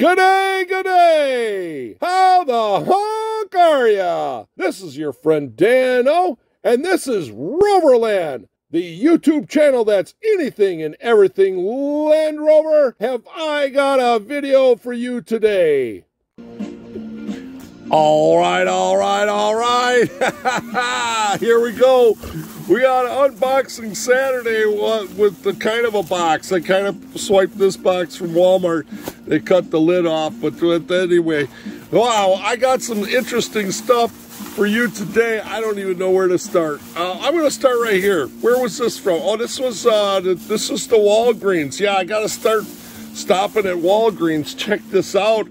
Good day, good day! How the honk are ya? This is your friend Dan Dano, and this is Roverland, the YouTube channel that's anything and everything Land Rover. Have I got a video for you today? All right, all right, all right. Here we go. We got unboxing Saturday with the kind of a box. I kind of swiped this box from Walmart. They cut the lid off, but anyway, wow, I got some interesting stuff for you today. I don't even know where to start. Uh, I'm going to start right here. Where was this from? Oh, this was uh, this was the Walgreens. Yeah, I got to start stopping at Walgreens. Check this out.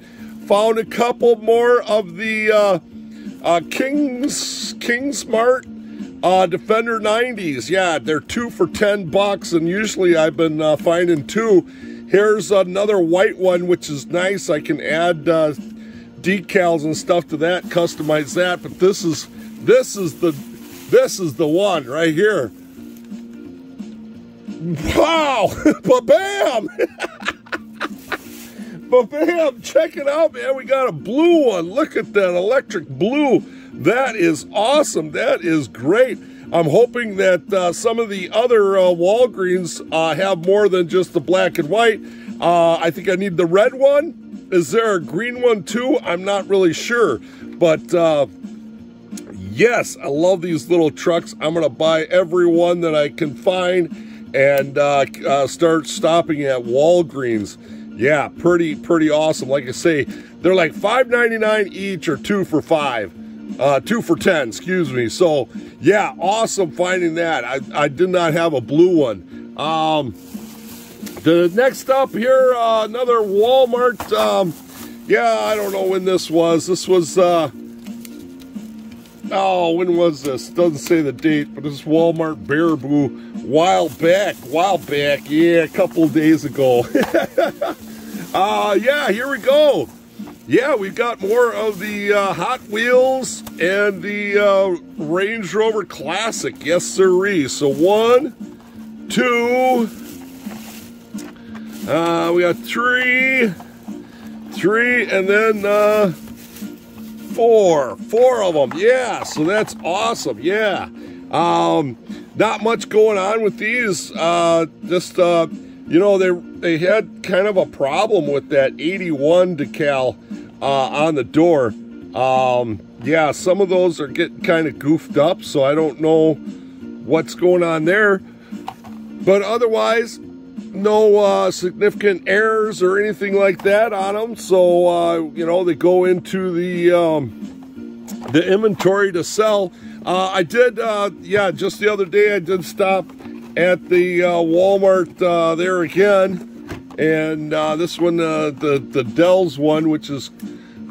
Found a couple more of the uh, uh, Kings Kinsmart uh, Defender 90s, yeah, they're two for 10 bucks, and usually I've been uh, finding two. Here's another white one, which is nice. I can add uh, decals and stuff to that, customize that. But this is this is the this is the one right here. Wow! but bam! but bam! Check it out, man. We got a blue one. Look at that electric blue. That is awesome. That is great. I'm hoping that uh, some of the other uh, Walgreens uh, have more than just the black and white. Uh, I think I need the red one. Is there a green one too? I'm not really sure. But uh, yes, I love these little trucks. I'm going to buy every one that I can find and uh, start stopping at Walgreens. Yeah, pretty, pretty awesome. Like I say, they're like $5.99 each or two for five. Uh, two for 10, excuse me. So, yeah, awesome finding that. I, I did not have a blue one. Um, the next up here, uh, another Walmart. Um, yeah, I don't know when this was. This was, uh, oh, when was this? Doesn't say the date, but this is Walmart Baraboo while back, while back. Yeah, a couple days ago. uh, yeah, here we go yeah, we've got more of the uh, Hot Wheels and the uh, Range Rover Classic. Yes, sirree. So one, two, uh, we got three, three, and then uh, four. Four of them. Yeah, so that's awesome. Yeah. Um, not much going on with these. Uh, just, uh, you know, they, they had kind of a problem with that 81 decal uh, on the door. Um, yeah, some of those are getting kind of goofed up, so I don't know what's going on there. But otherwise, no uh, significant errors or anything like that on them. So, uh, you know, they go into the, um, the inventory to sell. Uh, I did, uh, yeah, just the other day I did stop at the uh, Walmart uh, there again. And this one, the, the Dells one, which is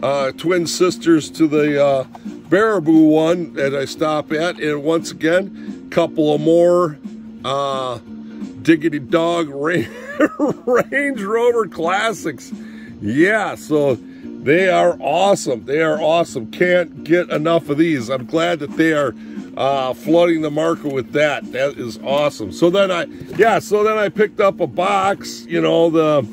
uh, twin sisters to the uh, Baraboo one that I stop at. And once again, couple of more uh, Diggity Dog Range Rover Classics. Yeah, so they are awesome. They are awesome. Can't get enough of these. I'm glad that they are uh, flooding the market with that. That is awesome. So then I, yeah, so then I picked up a box, you know, the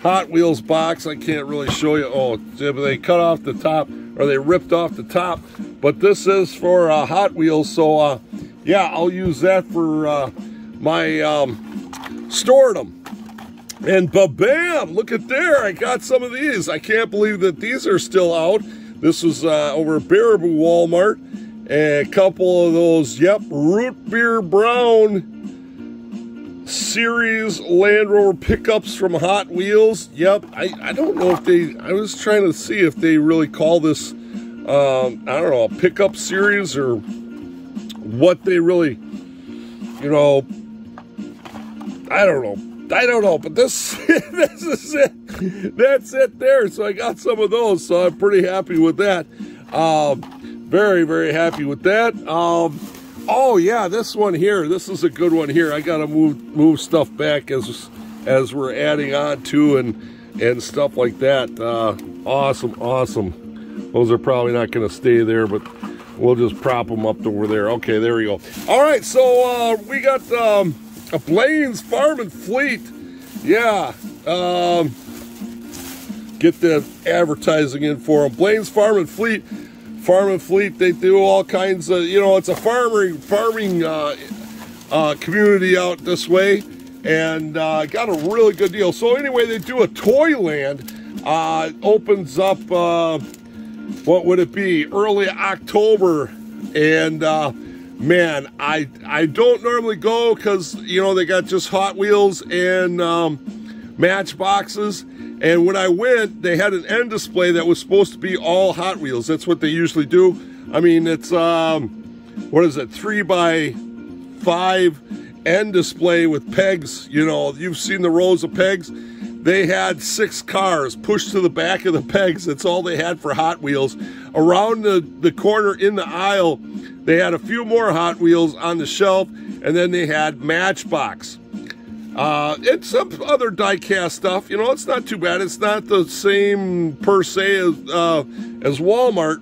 Hot Wheels box. I can't really show you. Oh, they cut off the top or they ripped off the top. But this is for uh, Hot Wheels. So, uh, yeah, I'll use that for uh, my um, stordom. And ba-bam, look at there. I got some of these. I can't believe that these are still out. This was uh, over at Baraboo Walmart. A couple of those, yep, root beer brown series Land Rover pickups from Hot Wheels. Yep, I, I don't know if they, I was trying to see if they really call this, um, I don't know, a pickup series or what they really, you know, I don't know. I don't know, but this this is it. That's it there. So I got some of those, so I'm pretty happy with that. Um, very, very happy with that. Um, Oh yeah, this one here. This is a good one here. I gotta move move stuff back as as we're adding on to and and stuff like that. Uh, awesome, awesome. Those are probably not gonna stay there, but we'll just prop them up over there. Okay, there we go. All right, so uh, we got um, a Blain's Farm and Fleet. Yeah. Um, get the advertising in for them. Blain's Farm and Fleet, Farm and Fleet, they do all kinds of, you know, it's a farming, farming uh, uh, community out this way and uh, got a really good deal. So anyway, they do a Toyland. Uh, opens up, uh, what would it be, early October. And uh, man, I I don't normally go because, you know, they got just Hot Wheels and um, Matchboxes. And when I went, they had an end display that was supposed to be all Hot Wheels. That's what they usually do. I mean, it's, um, what is it, three by five end display with pegs. You know, you've seen the rows of pegs. They had six cars pushed to the back of the pegs. That's all they had for Hot Wheels. Around the, the corner in the aisle, they had a few more Hot Wheels on the shelf, and then they had Matchbox. Uh, and some other die-cast stuff. You know, it's not too bad. It's not the same per se as, uh, as Walmart,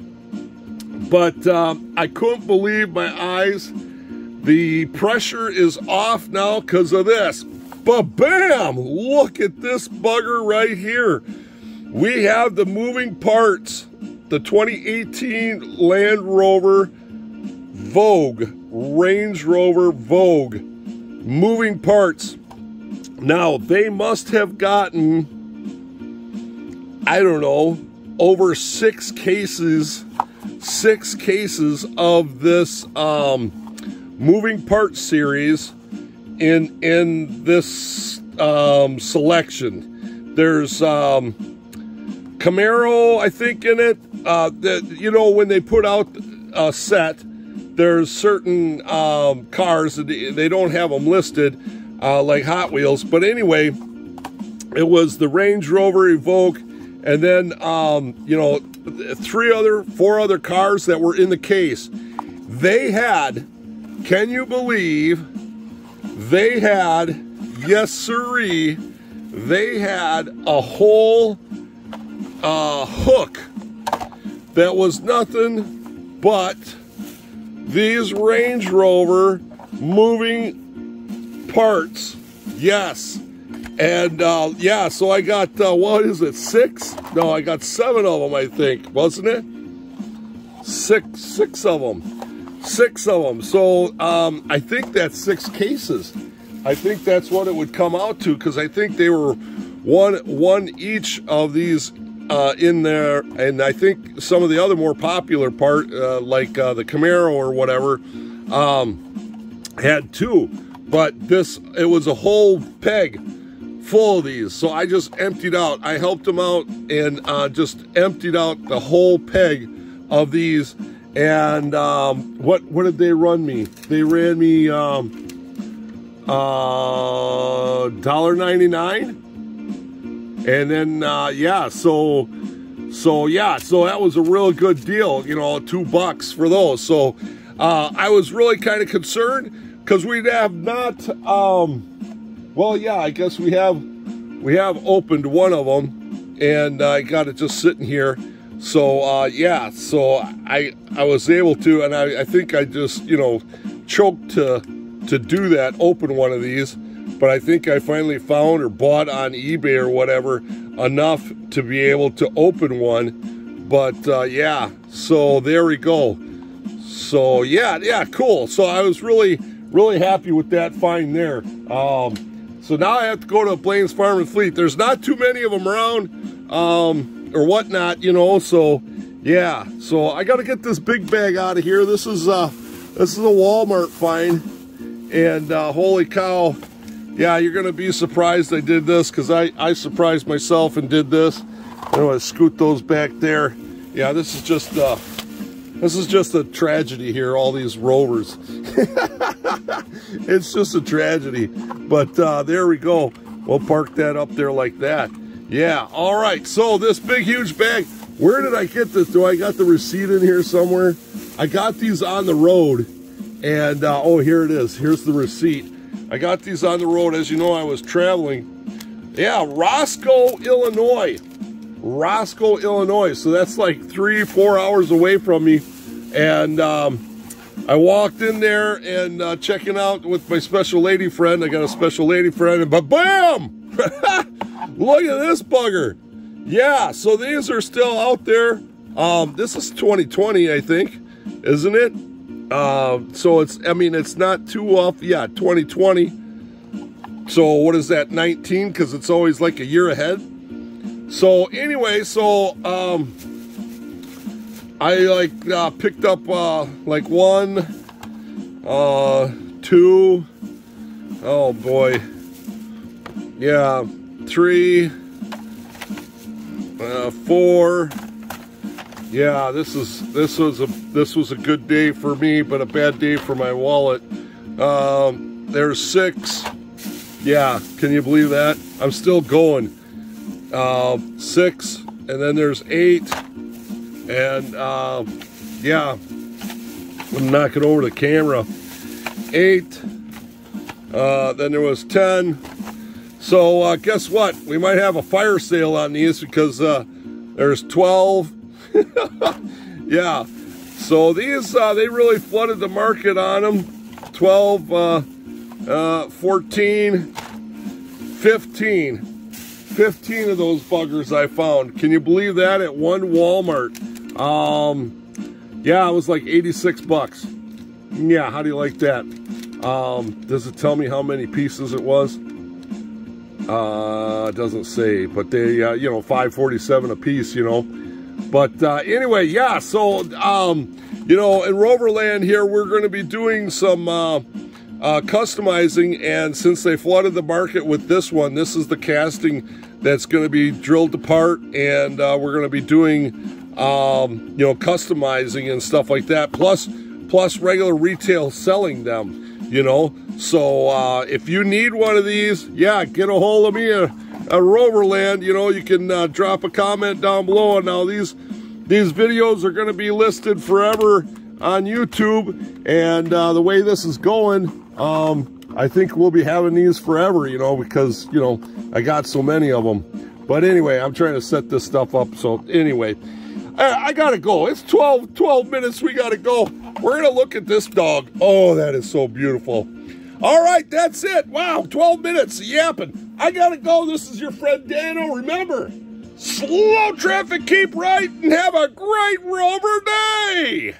but uh, I couldn't believe my eyes the pressure is off now because of this. But bam! Look at this bugger right here. We have the moving parts, the 2018 Land Rover Vogue, Range Rover Vogue, moving parts. Now, they must have gotten, I don't know, over six cases, six cases of this um, moving parts series in in this um, selection. There's um, Camaro, I think, in it. Uh, that you know when they put out a set, there's certain um, cars that they don't have them listed, uh, like Hot Wheels. But anyway, it was the Range Rover Evoque, and then um, you know three other, four other cars that were in the case. They had can you believe they had, yes siree, they had a whole uh, hook that was nothing but these Range Rover moving parts. Yes. And uh, yeah, so I got, uh, what is it, six? No, I got seven of them, I think, wasn't it? Six, six of them. Six of them. So um, I think that's six cases. I think that's what it would come out to because I think they were one one each of these uh, in there, and I think some of the other more popular part, uh, like uh, the Camaro or whatever, um, had two. But this, it was a whole peg full of these. So I just emptied out. I helped them out and uh, just emptied out the whole peg of these and um, what what did they run me? They ran me um, uh, dollar ninety nine, and then uh, yeah, so so yeah, so that was a real good deal. You know, two bucks for those. So uh, I was really kind of concerned because we have not. Um, well, yeah, I guess we have we have opened one of them, and I got it just sitting here so uh, yeah, so I I was able to, and I, I think I just you know choked to to do that, open one of these. But I think I finally found or bought on eBay or whatever enough to be able to open one. But uh, yeah, so there we go. So yeah, yeah, cool. So I was really, really happy with that find there. Um, so now I have to go to Blain's Farm and Fleet. There's not too many of them around. Um, or whatnot, you know. So yeah, so I got to get this big bag out of here. This is uh, this is a Walmart find, and uh, holy cow, yeah, you're gonna be surprised I did this because I I surprised myself and did this. I'm gonna scoot those back there. Yeah, this is just uh, this is just a tragedy here. All these rovers, it's just a tragedy. But uh, there we go. We'll park that up there like that. Yeah, all right. So this big, huge bag, where did I get this? Do I got the receipt in here somewhere? I got these on the road. And, uh, oh, here it is. Here's the receipt. I got these on the road. As you know, I was traveling. Yeah, Roscoe, Illinois. Roscoe, Illinois. So that's like three, four hours away from me. And um, I walked in there and uh, checking out with my special lady friend. I got a special lady friend, and but bam! Look at this bugger. yeah, so these are still out there. Um, this is 2020, I think, isn't it? Uh, so it's, I mean, it's not too off. Yeah, 2020. So what is that, 19? Because it's always like a year ahead. So anyway, so um, I like uh, picked up uh, like one, uh, two, oh boy, yeah, three, uh, four. Yeah, this is this was a this was a good day for me, but a bad day for my wallet. Um, there's six. Yeah, can you believe that? I'm still going. Uh, six, and then there's eight, and uh, yeah, I'm knocking over the camera. Eight. Uh, then there was ten. So uh, guess what? We might have a fire sale on these because uh, there's 12. yeah. So these, uh, they really flooded the market on them. 12, uh, uh, 14, 15. 15 of those buggers I found. Can you believe that at one Walmart? Um, yeah, it was like 86 bucks. Yeah, how do you like that? Um, does it tell me how many pieces it was? Uh, doesn't say, but they, uh, you know, 547 a piece, you know. But uh, anyway, yeah, so, um, you know, in Roverland here, we're going to be doing some uh, uh, customizing. And since they flooded the market with this one, this is the casting that's going to be drilled apart. And uh, we're going to be doing, um, you know, customizing and stuff like that. Plus, plus regular retail selling them you know. So uh, if you need one of these, yeah, get a hold of me at, at Roverland. You know, you can uh, drop a comment down below. And now these these videos are going to be listed forever on YouTube. And uh, the way this is going, um, I think we'll be having these forever, you know, because, you know, I got so many of them. But anyway, I'm trying to set this stuff up. So anyway, I, I got to go. It's 12, 12 minutes. We got to go. We're going to look at this dog. Oh, that is so beautiful. All right, that's it. Wow, 12 minutes yapping. I got to go. This is your friend Dano. Remember, slow traffic, keep right, and have a great Rover day.